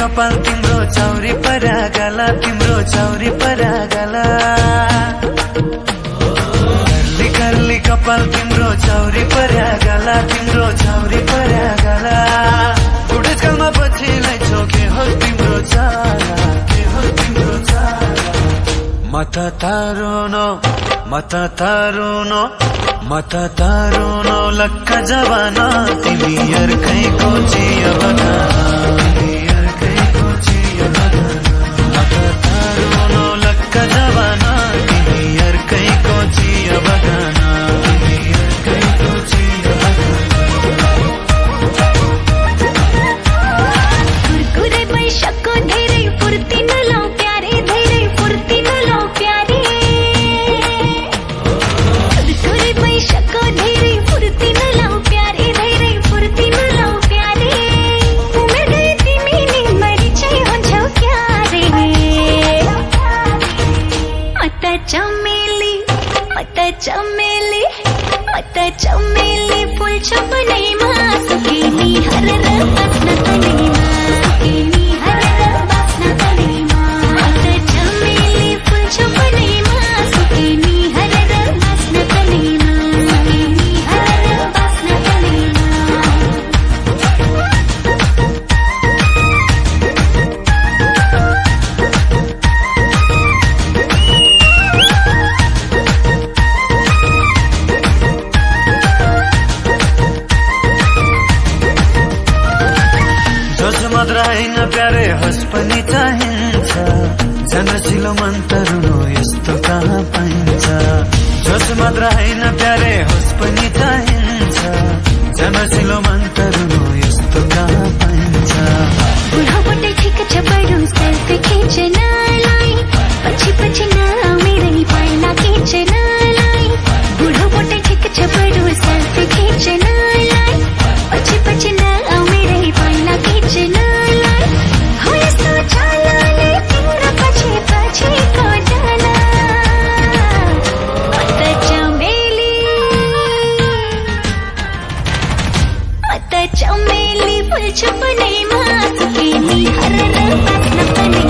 कपाल तिम्रो चौरी परागला तिम्रो चौरी परागला। कर्ली कर्ली कपाल तिम्रो चौरी परागला तिम्रो चौरी परागला। बुढेसकालमा पछिलाई चोके हो तिम्रो के हो तिम्रो चाला मत तारुनो मत तारुनो मत तारुनो लक्क जवाना तिमी अर्कैको चिया चमेली मत चमेली फुल चपने मास केली हर रंग मात्र प्यारे हस पनि चाहिन्छ। जनसिलो मन्तरुनो यस्तो कहाँ पाइन्छ? जोस मात्र प्यारे हस पनि चाहिन्छ। जनसिलो मन्तरुनो यस्तो कहाँ चमेली फुल छुपने मास्क की हर रंग नपने